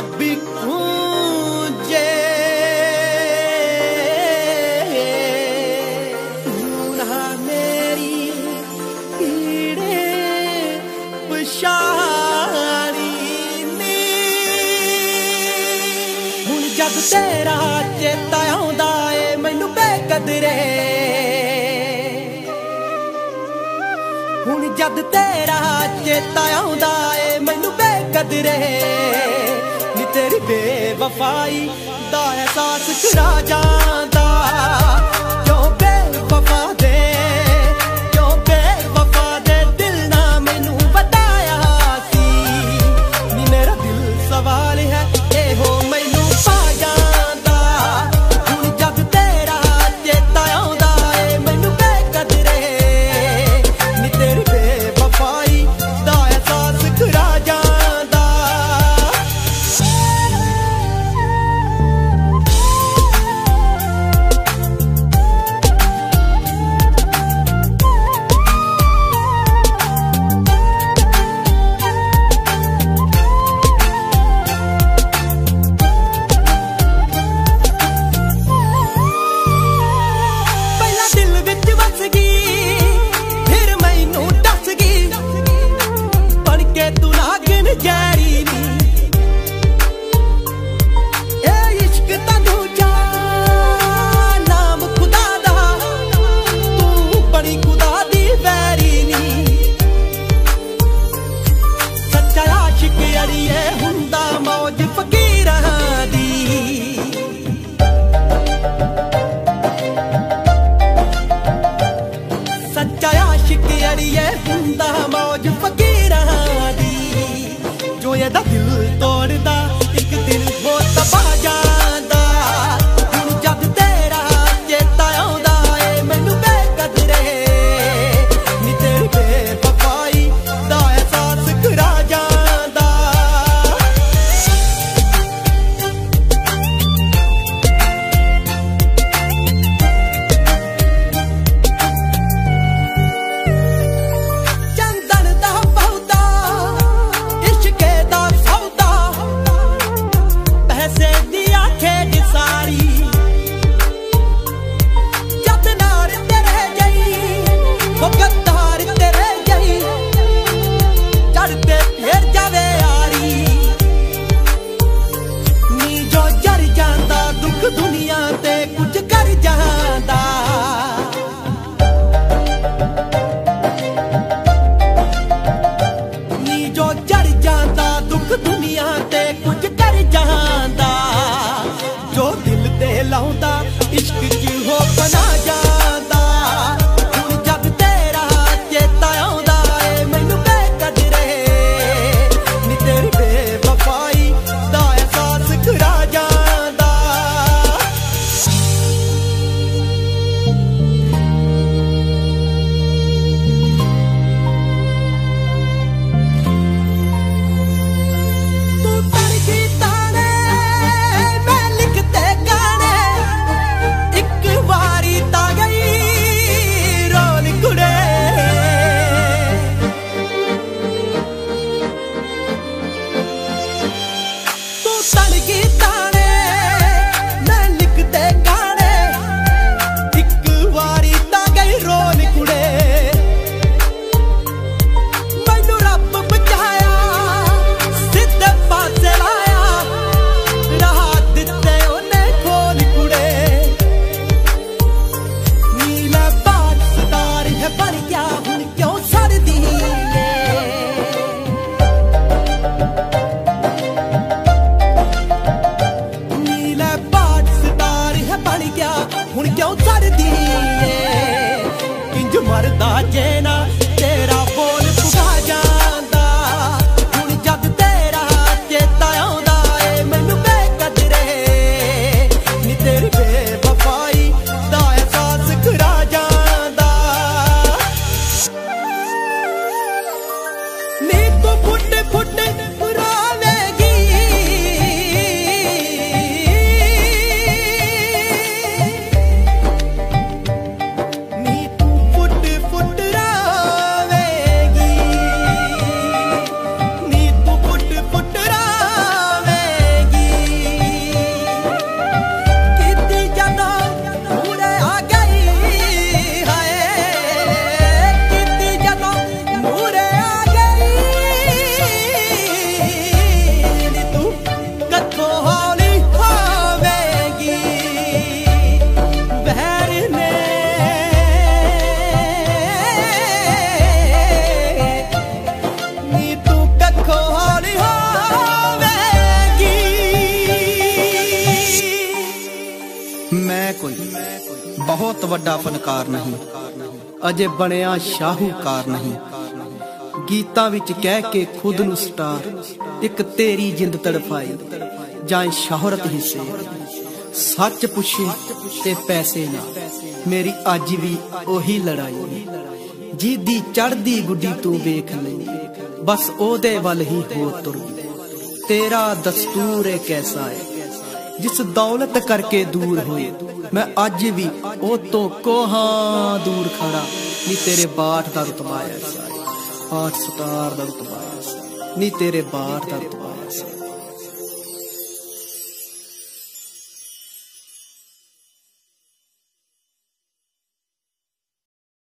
ਬਿੱਖੂੰ ਜੇ ਮੇਰੀ ਪੀੜੇ ਸ਼ ਹੁਣ ਜਦ ਤੇਰਾ ਚੇਤਾ ਆਉਂਦਾ ਏ, ਮੈਨੂੰ ਬੇਕਦਰੇ। ਹੁਣ ਜਦ ਤੇਰਾ ਚੇਤਾ ਆਉਂਦਾ ਏ, ਮੈਨੂੰ ਬੇਕਦਰੇ। ਤੇਰੀ ਬੇਵਫਾਈ ਦਾ ਅਹਿਸਾਸ ਕਰਾ ਜਾਂਦਾ। ta da dil tod da de la junta ਦਾ ਜੇ ਨਾ ਤੇਰਾ ਬਹੁਤ ਵੱਡਾ ਫਨਕਾਰ ਨਹੀਂ, ਅਜੇ ਬਣਿਆ ਸ਼ਾਹੂਕਾਰ ਨਹੀਂ। ਗੀਤਾਂ ਵਿੱਚ ਕਹਿ ਕੇ ਖੁਦ ਨੂੰ ਸਟਾਰ, ਇੱਕ ਤੇਰੀ ਜਿੰਦ ਤੜਫਾਈ, ਜਾਂ ਸ਼ੋਹਰਤ ਹਿੱਸੇ ਸੱਚ ਪੁੱਛੇ ਤੇ ਪੈਸੇ ਨਾ, ਮੇਰੀ ਅੱਜ ਵੀ ਉਹੀ ਲੜਾਈ ਜਿਹਦੀ ਚੜਦੀ ਗੁੱਡੀ ਤੂੰ ਵੇਖ ਲਈ, ਬਸ ਉਹਦੇ ਵੱਲ ਹੀ ਹੋ ਤੁਰ। ਤੇਰਾ ਦਸਤੂਰ ਏ ਕੈਸਾ ਹੈ? ਜਿਸ ਦੌਲਤ ਕਰਕੇ ਦੂਰ ਹੋਏ ਮੈਂ ਅੱਜ ਵੀ ਉਹ ਤੋਂ ਕੋਹਾਂ ਦੂਰ ਖੜਾ, ਨੀ ਤੇਰੇ ਬਾਠ ਦਾ ਰਤਬਾ ਐਸਾ ਆਠ ਸਤਾਰ ਦਾ ਰਤਬਾ ਐਸਾ ਨੀ ਤੇਰੇ ਬਾਠ ਦਾ ਰਤਬਾ